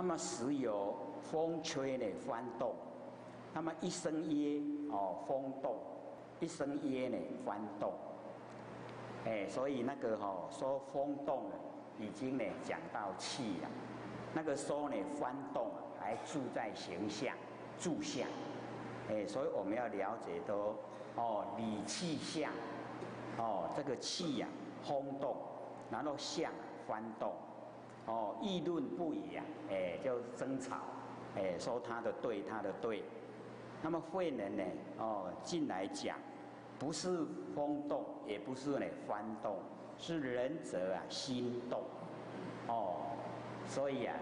那么时有风吹呢翻动，那么一声耶哦风动，一声耶呢翻动，哎，所以那个哈说风动了，已经呢讲到气了，那个说呢翻动还住在形象住相，哎，所以我们要了解都哦理气象，哦这个气呀轰动，然后相翻动。哦，议论不已啊，哎，就争吵，哎，说他的对，他的对。那么慧能呢，哦，进来讲，不是风动，也不是呢翻动，是仁者啊心动。哦，所以啊，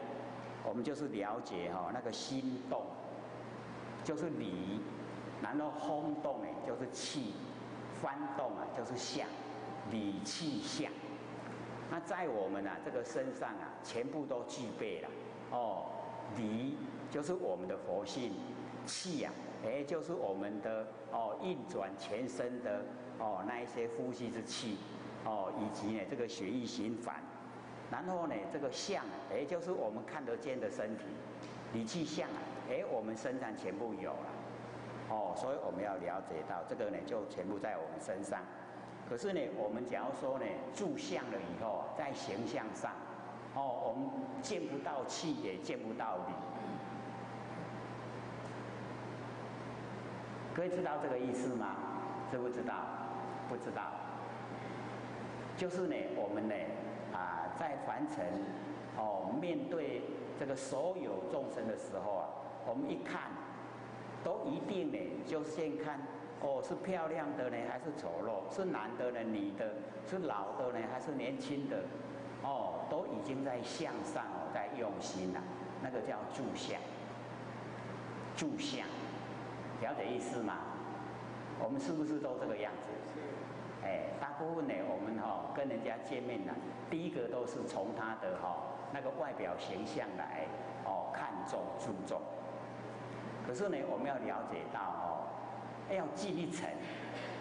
我们就是了解哈，那个心动，就是理，然后轰动呢就是气，翻动啊就是相，理气相。在我们啊这个身上啊，全部都具备了哦。理就是我们的佛性，气呀，哎，就是我们的哦运转全身的哦那一些呼吸之气哦，以及呢这个血液循环。然后呢这个相，哎，就是我们看得见的身体，理气相啊，哎，我们身上全部有了哦。所以我们要了解到这个呢，就全部在我们身上。可是呢，我们假如说呢，住相了以后，在形象上，哦，我们见不到气，也见不到理。各位知道这个意思吗？知不知道？不知道。就是呢，我们呢，啊，在凡尘，哦，面对这个所有众生的时候啊，我们一看，都一定呢，就先看。哦，是漂亮的呢，还是丑陋？是男的呢，女的？是老的呢，还是年轻的？哦，都已经在向上哦，在用心了。那个叫住相，住相，了解意思吗？我们是不是都这个样子？是。哎，大部分呢，我们哈跟人家见面呢，第一个都是从他的哈那个外表形象来哦看重注重。可是呢，我们要了解到哦。要进一层，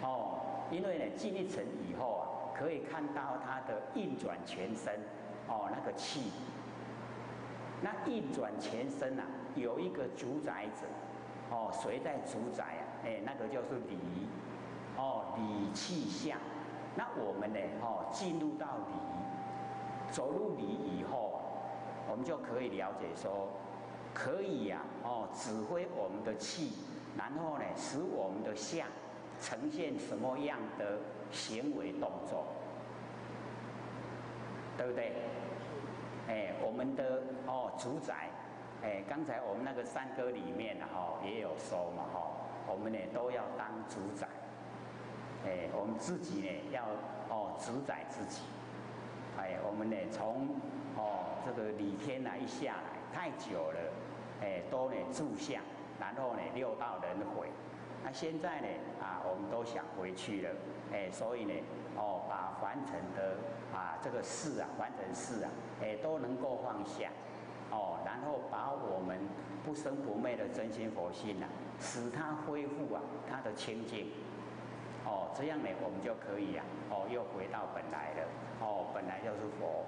哦，因为呢，进一层以后啊，可以看到它的运转全身，哦，那个气，那运转全身啊，有一个主宰者，哦，谁在主宰啊？哎，那个就是理，哦，理气象。那我们呢，哦，进入到理，走入理以后，我们就可以了解说，可以呀，哦，指挥我们的气。然后呢，使我们的相呈现什么样的行为动作，对不对？哎，我们的哦主宰，哎，刚才我们那个山歌里面哈也有说嘛哈，我们呢都要当主宰，哎，我们自己呢要哦主宰自己，哎，我们呢从哦这个李天来一下来太久了，哎，都呢住相。然后呢，六道轮回。那现在呢，啊，我们都想回去了，哎，所以呢，哦，把凡尘的啊这个事啊，凡尘事啊，哎，都能够放下，哦，然后把我们不生不灭的真心佛性啊，使它恢复啊，它的清净，哦，这样呢，我们就可以啊，哦，又回到本来了，哦，本来就是佛。